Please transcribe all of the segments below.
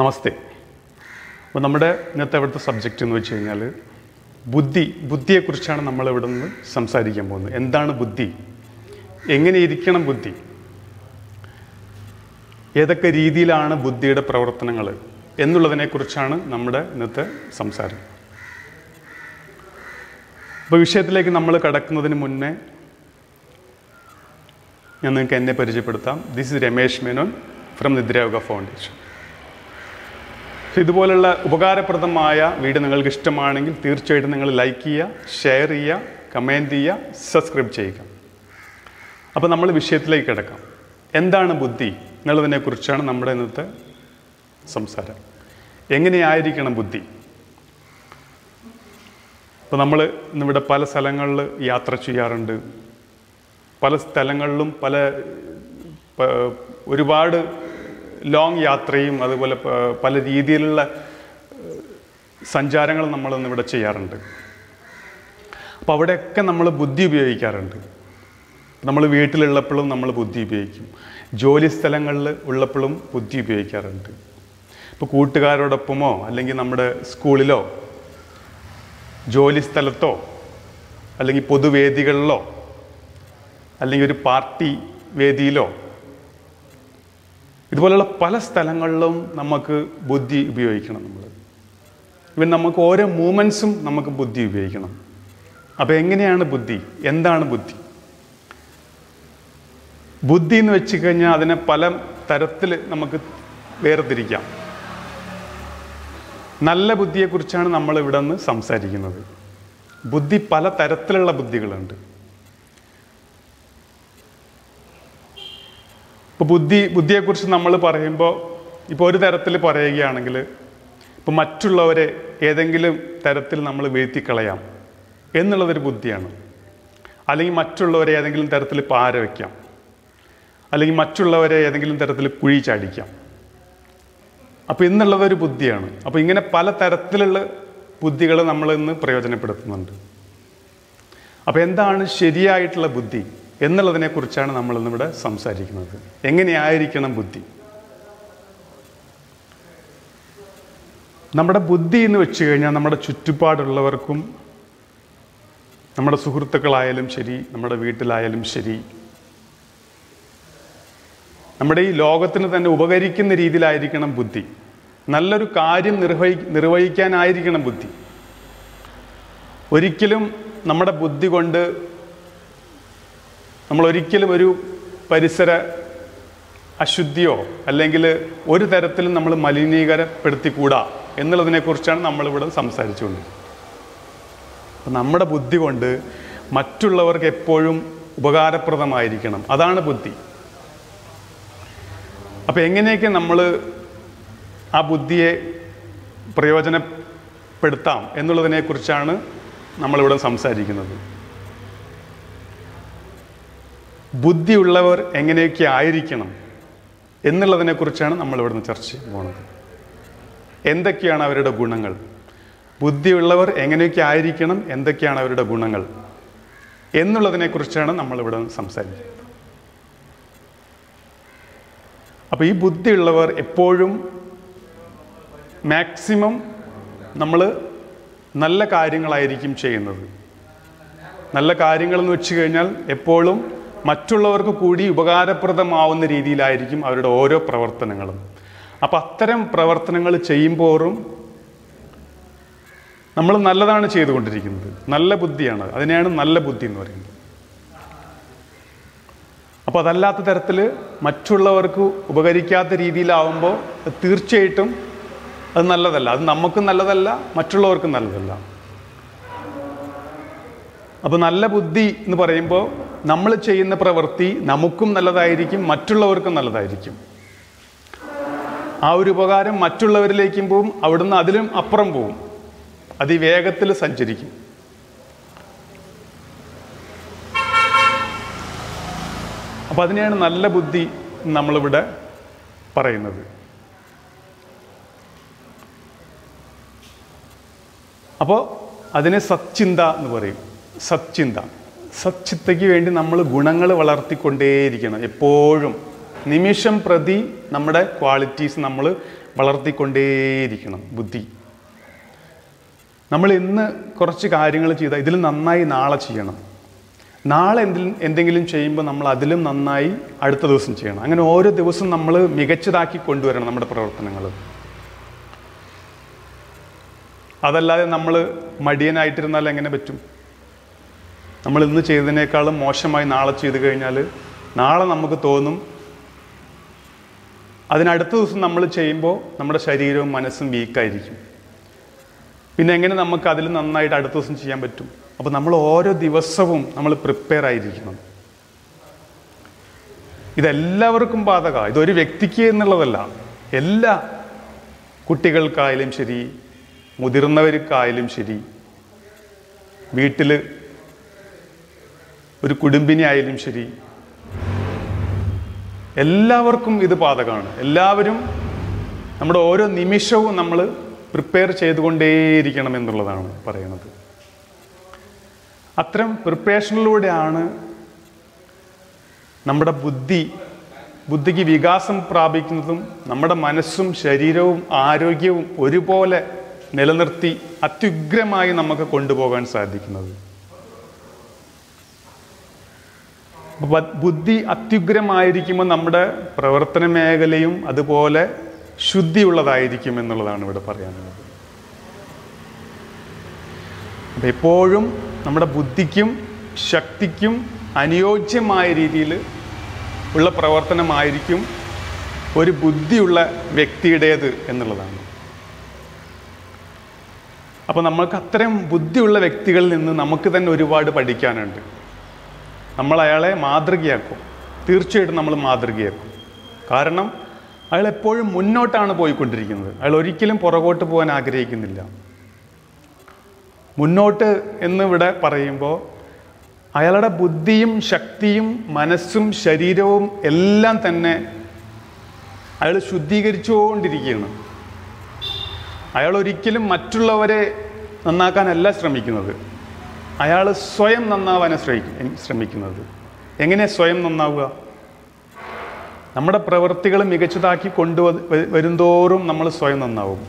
നമസ്തേ. അപ്പോൾ നമ്മുടെ ഇന്നത്തെ ഇവിടുത്തെ സബ്ജക്റ്റ് എന്ന് വെച്ച് കഴിഞ്ഞാൽ ബുദ്ധി ബുദ്ധിയെക്കുറിച്ചാണ് നമ്മൾ ഇവിടെ നിന്ന് സംസാരിക്കാൻ പോകുന്നത്. എന്താണ് ബുദ്ധി? എങ്ങനെ ഇരിക്കണം ബുദ്ധി? ഏതൊക്കെ രീതിയിലാണ് ബുദ്ധിയുടെ പ്രവർത്തനങ്ങൾ എന്നുള്ളതിനെക്കുറിച്ചാണ് നമ്മുടെ ഇന്നത്തെ സംസാരം. അപ്പോൾ വിഷയത്തിലേക്ക് നമ്മൾ കടക്കുന്നതിന് മുന്നേ ഞാൻ നിങ്ങൾക്ക് എന്നെ പരിചയപ്പെടുത്താം. This is Ramesh Menon from Nidrayoga foundation ഇതുപോലുള്ള ഉപകാരപ്രദമായ വീഡിയോ നിങ്ങൾക്ക് ഇഷ്ടമാണെങ്കിൽ തീർച്ചയായിട്ടും നിങ്ങൾ ലൈക്ക് ചെയ്യുക ഷെയർ ചെയ്യുക കമന്റ് ചെയ്യുക സബ്സ്ക്രൈബ് ചെയ്യുക. അപ്പോൾ നമ്മൾ വിഷയത്തിലേക്ക് കിടക്കാം. എന്താണ് ബുദ്ധി എന്നുള്ളതിനെക്കുറിച്ചാണ് നമ്മുടെ ഇന്നത്തെ സംസാരം. എങ്ങനെയായിരിക്കണം ബുദ്ധി? അപ്പോൾ നമ്മൾ ഇന്നിവിടെ പല സ്ഥലങ്ങളിൽ യാത്ര ചെയ്യാറുണ്ട്. പല സ്ഥലങ്ങളിലും പല ഒരുപാട് ലോങ് യാത്രയും അതുപോലെ പല രീതിയിലുള്ള സഞ്ചാരങ്ങൾ നമ്മൾ ഇന്നിവിടെ ചെയ്യാറുണ്ട്. അപ്പോൾ അവിടെയൊക്കെ നമ്മൾ ബുദ്ധി ഉപയോഗിക്കാറുണ്ട്. നമ്മൾ വീട്ടിലുള്ളപ്പോഴും നമ്മൾ ബുദ്ധി ഉപയോഗിക്കും. ജോലി സ്ഥലങ്ങളിൽ ഉള്ളപ്പോഴും ബുദ്ധി ഉപയോഗിക്കാറുണ്ട്. ഇപ്പോൾ കൂട്ടുകാരോടൊപ്പമോ അല്ലെങ്കിൽ നമ്മുടെ സ്കൂളിലോ ജോലി സ്ഥലത്തോ അല്ലെങ്കിൽ പൊതുവേദികളിലോ അല്ലെങ്കിൽ ഒരു പാർട്ടി വേദിയിലോ ഇതുപോലുള്ള പല സ്ഥലങ്ങളിലും നമുക്ക് ബുദ്ധി ഉപയോഗിക്കണം നമ്മൾ. ഇവൻ നമുക്ക് ഓരോ മൂമെൻസും നമുക്ക് ബുദ്ധി ഉപയോഗിക്കണം. അപ്പോൾ എങ്ങനെയാണ് ബുദ്ധി? എന്താണ് ബുദ്ധി? ബുദ്ധി എന്ന് വെച്ച് കഴിഞ്ഞാൽ അതിനെ പല തരത്തിൽ നമുക്ക് വേർതിരിക്കാം. നല്ല ബുദ്ധിയെക്കുറിച്ചാണ് നമ്മൾ ഇവിടെ നിന്ന് സംസാരിക്കുന്നത്. ബുദ്ധി പല തരത്തിലുള്ള ബുദ്ധികളുണ്ട്. ഇപ്പോൾ ബുദ്ധി ബുദ്ധിയെക്കുറിച്ച് നമ്മൾ പറയുമ്പോൾ ഇപ്പോൾ ഒരു തരത്തിൽ പറയുകയാണെങ്കിൽ ഇപ്പോൾ മറ്റുള്ളവരെ ഏതെങ്കിലും തരത്തിൽ നമ്മൾ വീഴ്ത്തിക്കളയാം എന്നുള്ളതൊരു ബുദ്ധിയാണ്. അല്ലെങ്കിൽ മറ്റുള്ളവരെ ഏതെങ്കിലും തരത്തിൽ പാര വയ്ക്കാം അല്ലെങ്കിൽ മറ്റുള്ളവരെ ഏതെങ്കിലും തരത്തിൽ കുഴി ചാടിക്കാം. അപ്പോൾ എന്നുള്ളതൊരു ബുദ്ധിയാണ്. അപ്പോൾ ഇങ്ങനെ പല തരത്തിലുള്ള ബുദ്ധികൾ നമ്മൾ ഇന്ന് പ്രയോജനപ്പെടുത്തുന്നുണ്ട്. അപ്പോൾ എന്താണ് ശരിയായിട്ടുള്ള ബുദ്ധി? എന്നുള്ളതിനെക്കുറിച്ചാണ് നമ്മൾ ഇന്നിവിടെ സംസാരിക്കുന്നത്. എങ്ങനെയായിരിക്കണം ബുദ്ധി? നമ്മുടെ ബുദ്ധി എന്ന് വെച്ച് കഴിഞ്ഞാൽ നമ്മുടെ ചുറ്റുപാടുള്ളവർക്കും നമ്മുടെ സുഹൃത്തുക്കളായാലും ശരി നമ്മുടെ വീട്ടിലായാലും ശരി നമ്മുടെ ഈ ലോകത്തിന് തന്നെ ഉപകരിക്കുന്ന രീതിയിലായിരിക്കണം ബുദ്ധി. നല്ലൊരു കാര്യം നിർവഹി നിർവഹിക്കാനായിരിക്കണം ബുദ്ധി. ഒരിക്കലും നമ്മുടെ ബുദ്ധി കൊണ്ട് നമ്മൾ ഒരിക്കലും ഒരു പരിസര അശുദ്ധിയോ അല്ലെങ്കിൽ ഒരു തരത്തിലും നമ്മൾ മലിനീകരപ്പെടുത്തിക്കൂടാ എന്നുള്ളതിനെക്കുറിച്ചാണ് നമ്മളിവിടെ സംസാരിച്ചുകൊണ്ട്. അപ്പം നമ്മുടെ ബുദ്ധി കൊണ്ട് മറ്റുള്ളവർക്ക് എപ്പോഴും ഉപകാരപ്രദമായിരിക്കണം. അതാണ് ബുദ്ധി. അപ്പം എങ്ങനെയൊക്കെ നമ്മൾ ആ ബുദ്ധിയെ പ്രയോജനപ്പെടുത്താം എന്നുള്ളതിനെക്കുറിച്ചാണ് നമ്മളിവിടെ സംസാരിക്കുന്നത്. ബുദ്ധിയുള്ളവർ എങ്ങനെയൊക്കെ ആയിരിക്കണം എന്നുള്ളതിനെക്കുറിച്ചാണ് നമ്മൾ ഇവിടുന്ന് ചർച്ച ചെയ്യാൻ പോകുന്നത് എന്തൊക്കെയാണ് അവരുടെ ഗുണങ്ങൾ? ബുദ്ധിയുള്ളവർ എങ്ങനെയൊക്കെ ആയിരിക്കണം? എന്തൊക്കെയാണ് അവരുടെ ഗുണങ്ങൾ? എന്നുള്ളതിനെക്കുറിച്ചാണ് നമ്മളിവിടെ സംസാരിക്കുന്നത്. അപ്പോൾ ഈ ബുദ്ധിയുള്ളവർ എപ്പോഴും മാക്സിമം നമ്മൾ നല്ല കാര്യങ്ങളായിരിക്കും ചെയ്യുന്നത്. നല്ല കാര്യങ്ങളെന്ന് വെച്ച് കഴിഞ്ഞാൽ എപ്പോഴും മറ്റുള്ളവർക്ക് കൂടി ഉപകാരപ്രദമാവുന്ന രീതിയിലായിരിക്കും അവരുടെ ഓരോ പ്രവർത്തനങ്ങളും. അപ്പം അത്തരം പ്രവർത്തനങ്ങൾ ചെയ്യുമ്പോഴും നമ്മൾ നല്ലതാണ് ചെയ്തുകൊണ്ടിരിക്കുന്നത്. നല്ല ബുദ്ധിയാണ്. അതിനെയാണ് നല്ല ബുദ്ധി എന്ന് പറയുന്നത്. അപ്പോൾ അതല്ലാത്ത തരത്തിൽ മറ്റുള്ളവർക്ക് ഉപകരിക്കാത്ത രീതിയിലാവുമ്പോൾ തീർച്ചയായിട്ടും അത് നല്ലതല്ല. അത് നമുക്കും നല്ലതല്ല മറ്റുള്ളവർക്കും നല്ലതല്ല. അപ്പോൾ നല്ല ബുദ്ധി എന്ന് പറയുമ്പോൾ നമ്മൾ ചെയ്യുന്ന പ്രവൃത്തി നമുക്കും നല്ലതായിരിക്കും മറ്റുള്ളവർക്കും നല്ലതായിരിക്കും. ആ ഒരു ഉപകാരം മറ്റുള്ളവരിലേക്കും പോവും അവിടുന്ന് അതിലും അപ്പുറം പോവും. അതിവേഗത്തിൽ സഞ്ചരിക്കും. അപ്പം അതിനെയാണ് നല്ല ബുദ്ധി നമ്മളിവിടെ പറയുന്നത്. അപ്പോൾ അതിനെ സച്ചിന്ത എന്ന് പറയും. സച്ചിന്ത. സച്ചിത്തയ്ക്ക് വേണ്ടി നമ്മൾ ഗുണങ്ങൾ വളർത്തിക്കൊണ്ടേയിരിക്കണം. എപ്പോഴും നിമിഷം പ്രതി നമ്മുടെ ക്വാളിറ്റീസ് നമ്മൾ വളർത്തിക്കൊണ്ടേയിരിക്കണം. ബുദ്ധി. നമ്മൾ ഇന്ന് കുറച്ച് കാര്യങ്ങൾ ചെയ്താൽ ഇതിൽ നന്നായി നാളെ ചെയ്യണം. നാളെ എന്തിൽ എന്തെങ്കിലും ചെയ്യുമ്പോൾ നമ്മൾ അതിലും നന്നായി അടുത്ത ദിവസം ചെയ്യണം. അങ്ങനെ ഓരോ ദിവസവും നമ്മൾ മികച്ചതാക്കി കൊണ്ടുവരണം നമ്മുടെ പ്രവർത്തനങ്ങൾ. അതല്ലാതെ നമ്മൾ മടിയനായിട്ടിരുന്നാൽ എങ്ങനെ പറ്റും? നമ്മൾ ഇന്ന് ചെയ്തതിനേക്കാളും മോശമായി നാളെ ചെയ്തു കഴിഞ്ഞാൽ നാളെ നമുക്ക് തോന്നും അതിനടുത്ത ദിവസം നമ്മൾ ചെയ്യുമ്പോൾ നമ്മുടെ ശരീരവും മനസ്സും വീക്കായിരിക്കും. പിന്നെ എങ്ങനെ നമുക്ക് അതിൽ നന്നായിട്ട് അടുത്ത ദിവസം ചെയ്യാൻ പറ്റും? അപ്പോൾ നമ്മൾ ഓരോ ദിവസവും നമ്മൾ പ്രിപ്പയർ ആയിരിക്കണം. ഇതെല്ലാവർക്കും ബാധക. ഇതൊരു വ്യക്തിക്ക് എന്നുള്ളതല്ല. എല്ലാ കുട്ടികൾക്കായാലും ശരി മുതിർന്നവർക്കായാലും ശരി വീട്ടിൽ ഒരു കുടുംബിനി ആയാലും ശരി. എല്ലാവർക്കും ഇത് ബാധകമാണ് എല്ലാവരും നമ്മുടെ ഓരോ നിമിഷവും നമ്മൾ പ്രിപ്പയർ ചെയ്തുകൊണ്ടേയിരിക്കണം എന്നുള്ളതാണ് പറയുന്നത്. അത്തരം പ്രിപ്പറേഷനിലൂടെയാണ് നമ്മുടെ ബുദ്ധി ബുദ്ധിക്ക് വികാസം പ്രാപിക്കുന്നതും നമ്മുടെ മനസ്സും ശരീരവും ആരോഗ്യവും ഒരുപോലെ നിലനിർത്തി അത്യുഗ്രമായി നമുക്ക് കൊണ്ടുപോകാൻ സാധിക്കുന്നത്. ബുദ്ധി അത്യുഗ്രമായിരിക്കുമ്പോൾ നമ്മുടെ പ്രവർത്തന മേഖലയും അതുപോലെ ശുദ്ധിയുള്ളതായിരിക്കും എന്നുള്ളതാണ് ഇവിടെ പറയാനുള്ളത്. അപ്പം എപ്പോഴും നമ്മുടെ ബുദ്ധിക്കും ശക്തിക്കും അനുയോജ്യമായ രീതിയിൽ ഉള്ള പ്രവർത്തനമായിരിക്കും ഒരു ബുദ്ധിയുള്ള വ്യക്തിയുടേത് എന്നുള്ളതാണ്. അപ്പോൾ നമ്മൾക്ക് അത്തരം ബുദ്ധിയുള്ള വ്യക്തികളിൽ നിന്ന് നമുക്ക് തന്നെ ഒരുപാട് പഠിക്കാനുണ്ട്. നമ്മൾ അയാളെ മാതൃകയാക്കും. തീർച്ചയായിട്ടും നമ്മൾ മാതൃകയാക്കും. കാരണം അയാൾ എപ്പോഴും മുന്നോട്ടാണ് പോയിക്കൊണ്ടിരിക്കുന്നത്. അയാൾ ഒരിക്കലും പുറകോട്ട് പോകാൻ ആഗ്രഹിക്കുന്നില്ല. മുന്നോട്ട് എന്ന് ഇവിടെ പറയുമ്പോൾ അയാളുടെ ബുദ്ധിയും ശക്തിയും മനസ്സും ശരീരവും എല്ലാം തന്നെ അയാൾ ശുദ്ധീകരിച്ചുകൊണ്ടിരിക്കുകയാണ്. അയാൾ ഒരിക്കലും മറ്റുള്ളവരെ നന്നാക്കാനല്ല ശ്രമിക്കുന്നത്. അയാൾ സ്വയം നന്നാവാൻ ശ്രമിക്കും ശ്രമിക്കുന്നത്. എങ്ങനെ സ്വയം നന്നാവുക? നമ്മുടെ പ്രവൃത്തികൾ മികച്ചതാക്കി കൊണ്ടു വരുന്തോറും നമ്മൾ സ്വയം നന്നാവും.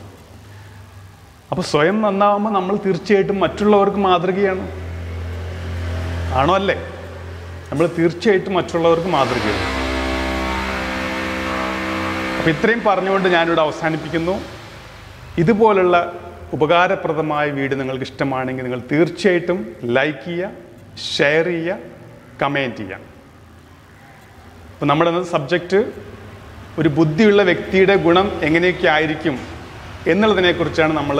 അപ്പോൾ സ്വയം നന്നാവുമ്പോൾ നമ്മൾ തീർച്ചയായിട്ടും മറ്റുള്ളവർക്ക് മാതൃകയാണ്. ആണോ അല്ലേ? നമ്മൾ തീർച്ചയായിട്ടും മറ്റുള്ളവർക്ക് മാതൃകയാണ്. അപ്പോൾ ഇത്രയും പറഞ്ഞുകൊണ്ട് ഞാനിവിടെ അവസാനിപ്പിക്കുന്നു. ഇതുപോലുള്ള ഉപകാരപ്രദമായ വീട് നിങ്ങൾക്ക് ഇഷ്ടമാണെങ്കിൽ നിങ്ങൾ തീർച്ചയായിട്ടും ലൈക്ക് ചെയ്യുക ഷെയർ ചെയ്യുക കമന്റ് ചെയ്യുക. അപ്പോൾ നമ്മുടെ സബ്ജക്റ്റ് ഒരു ബുദ്ധിയുള്ള വ്യക്തിയുടെ ഗുണം എങ്ങനെയൊക്കെ ആയിരിക്കും എന്നുള്ളതിനെക്കുറിച്ചാണ് നമ്മൾ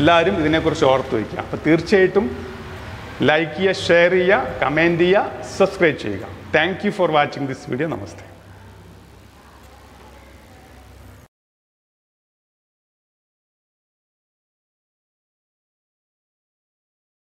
എല്ലാവരും ഇതിനെക്കുറിച്ച് ഓർത്ത് വയ്ക്കുക. അപ്പോൾ തീർച്ചയായിട്ടും ലൈക്ക് ചെയ്യുക ഷെയർ ചെയ്യുക കമന്റ് ചെയ്യുക സബ്സ്ക്രൈബ് ചെയ്യുക. Thank you for watching this video namaste